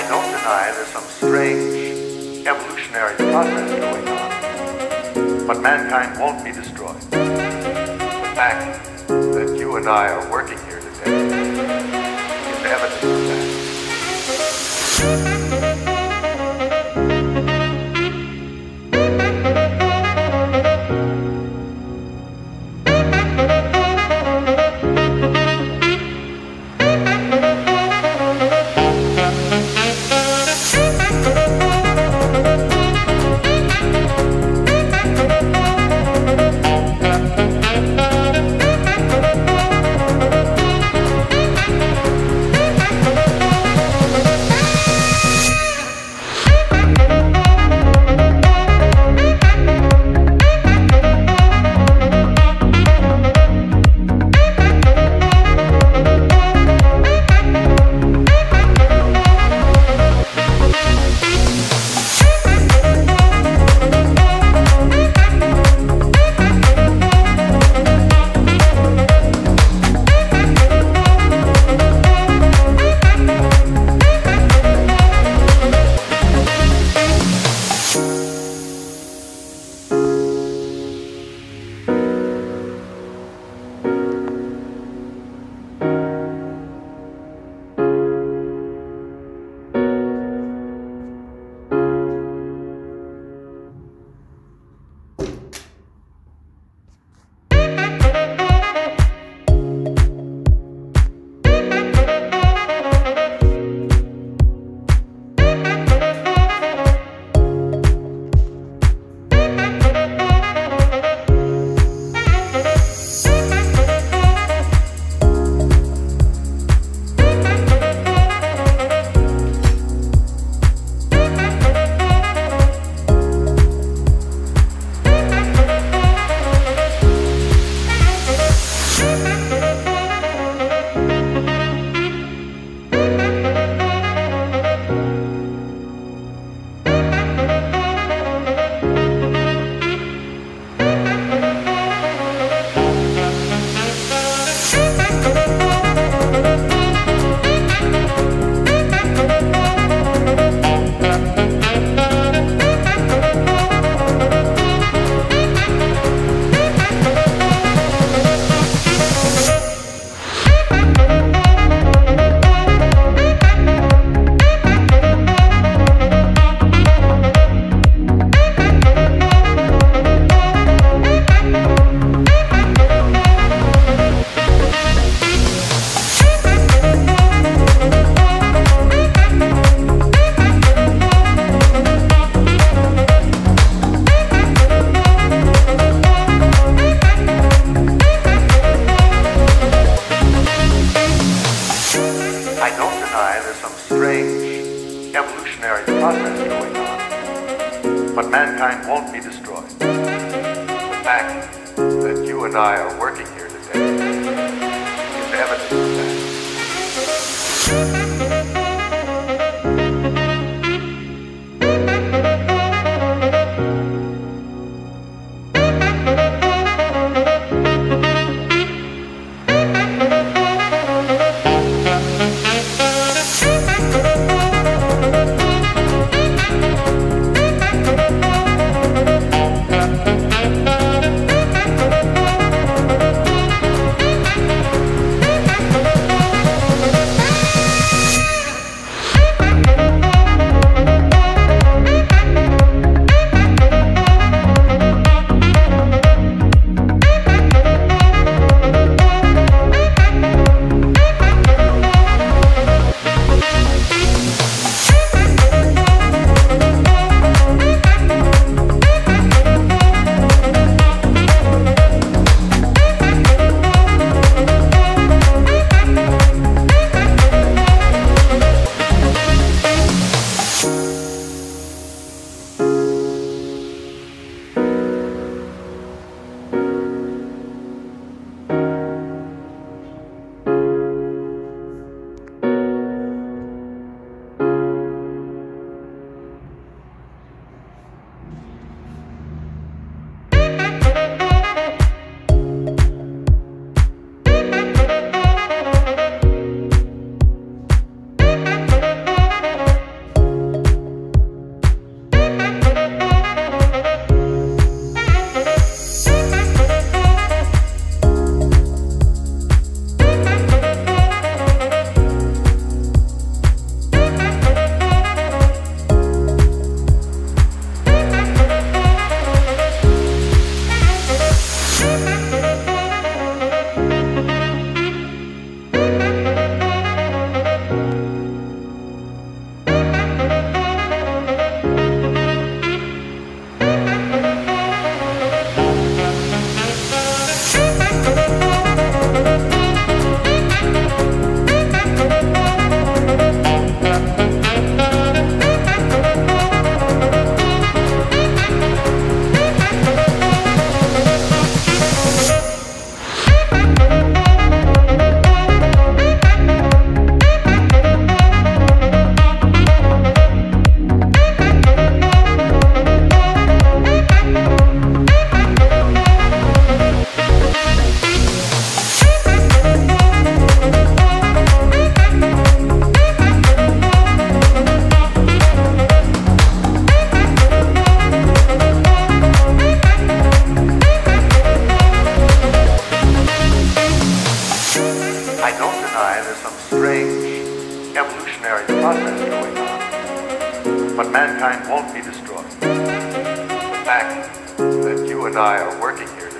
I don't deny there's some strange evolutionary process going on, but mankind won't be destroyed. The fact that you and I are working here today is evidence of that. I don't deny there's some strange evolutionary process going on, but mankind won't be destroyed. The fact that you and I are working won't be destroyed. The fact that you and I are working here today